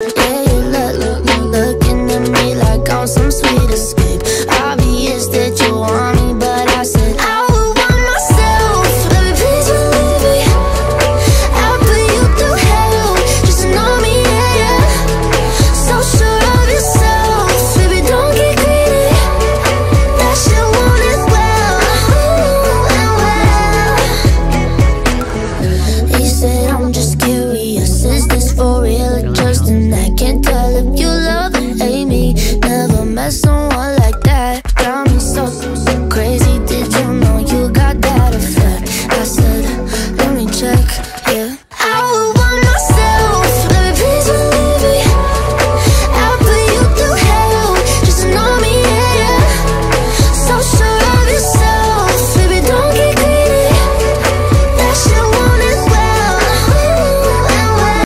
Yeah, you look, look, look, looking at me like I'm some sweet escape